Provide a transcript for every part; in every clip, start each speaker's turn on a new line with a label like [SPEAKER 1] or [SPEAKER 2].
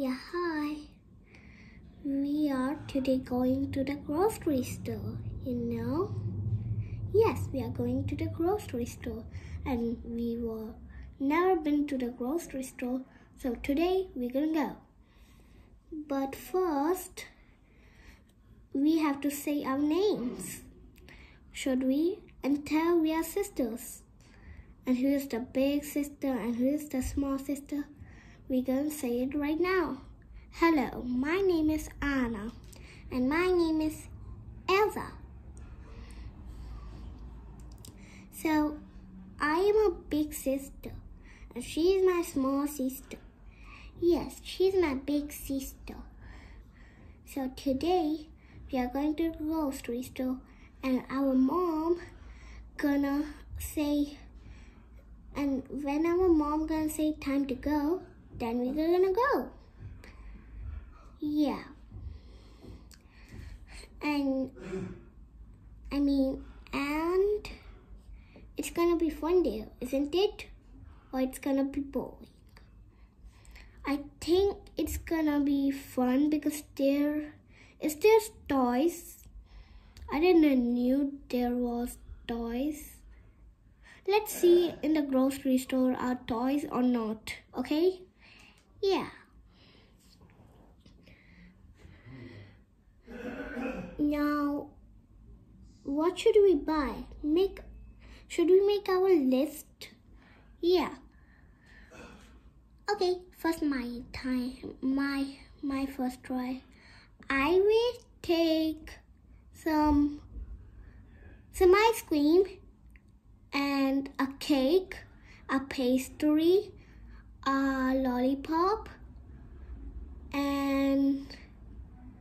[SPEAKER 1] Yeah, hi. We are today going to the grocery store, you know? Yes, we are going to the grocery store and we were never been to the grocery store, so today we're gonna go. But first, we have to say our names. Should we? And tell we are sisters. And who is the big sister and who is the small sister? We're gonna say it right now. Hello, my name is Anna. And my name is Elsa. So, I am a big sister. And she is my small sister. Yes, she's my big sister. So today, we are going to the grocery store and our mom gonna say and when our mom gonna say time to go then we're gonna go. Yeah. And I mean and it's gonna be fun there isn't it? Or it's gonna be boring? I think it's gonna be fun because there is there's toys? I didn't knew there was toys. Let's see in the grocery store are toys or not, okay? Yeah. Now, what should we buy? Make, should we make our list? Yeah. Okay, first my time, my, my first try. I will take some some ice cream and a cake, a pastry, a lollipop, and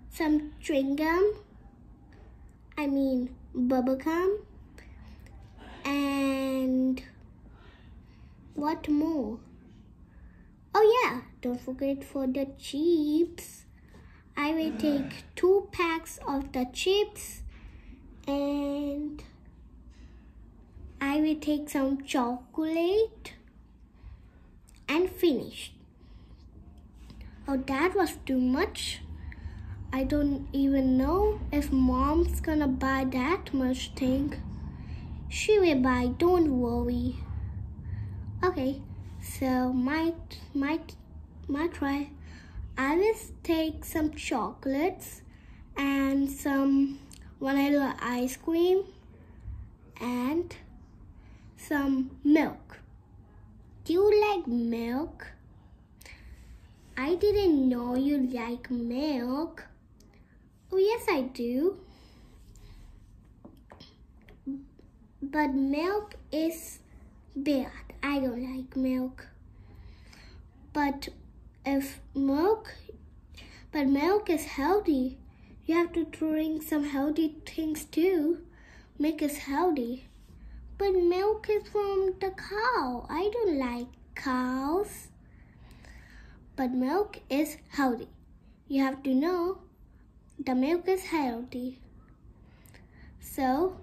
[SPEAKER 1] some chewing gum. I mean bubble gum. And what more? Oh yeah, don't forget for the chips. I will take two packs of the chips and I will take some chocolate and finish. Oh, that was too much. I don't even know if mom's gonna buy that much thing. She will buy, don't worry. Okay, so might, might, might try. I will take some chocolates and some vanilla ice cream and some milk. Do you like milk? I didn't know you like milk. Oh yes, I do. But milk is bad. I don't like milk. But if milk, but milk is healthy. You have to drink some healthy things too. Make us healthy. But milk is from the cow. I don't like cows. But milk is healthy. You have to know the milk is healthy. So,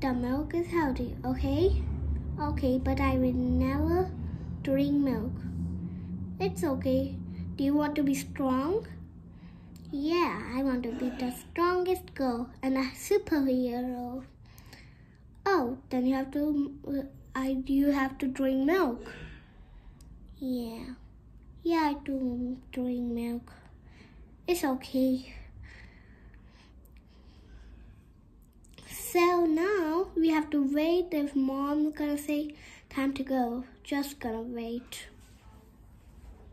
[SPEAKER 1] the milk is healthy, okay? Okay, but I will never drink milk. It's okay. Do you want to be strong? Yeah, I want to be the strongest girl and a superhero. Then you have to, uh, I, you have to drink milk. Yeah, yeah, I do drink milk. It's okay. So now we have to wait if mom's gonna say time to go. Just gonna wait.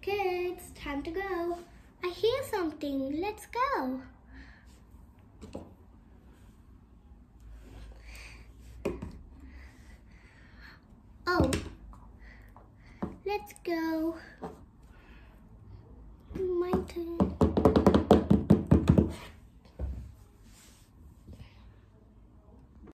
[SPEAKER 1] Kids, time to go. I hear something. Let's go. Oh, let's go. My turn.